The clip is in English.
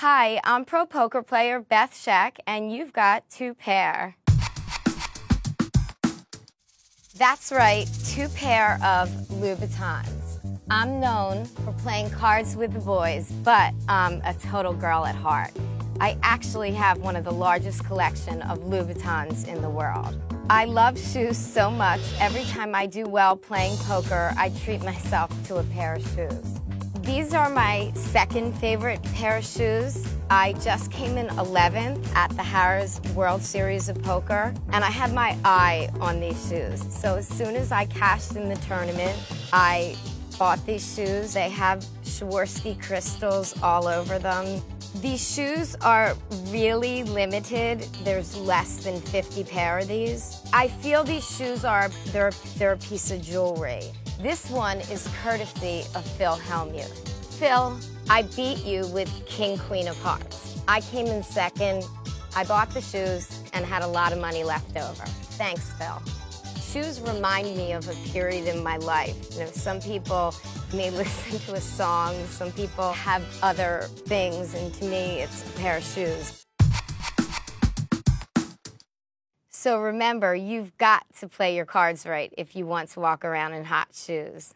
Hi, I'm pro poker player Beth Shak, and you've got two pair. That's right, two pair of Louboutins. I'm known for playing cards with the boys, but I'm a total girl at heart. I actually have one of the largest collection of Louboutins in the world. I love shoes so much, every time I do well playing poker, I treat myself to a pair of shoes. These are my second favorite pair of shoes. I just came in 11th at the Harrah's World Series of Poker, and I had my eye on these shoes. So as soon as I cashed in the tournament, I bought these shoes. They have Swarovski crystals all over them. These shoes are really limited. There's less than 50 pair of these. I feel these shoes are, they're, they're a piece of jewelry. This one is courtesy of Phil Hellmuth. Phil, I beat you with King, Queen of Hearts. I came in second, I bought the shoes, and had a lot of money left over. Thanks, Phil. Shoes remind me of a period in my life. You know, some people may listen to a song, some people have other things, and to me, it's a pair of shoes. So remember, you've got to play your cards right if you want to walk around in hot shoes.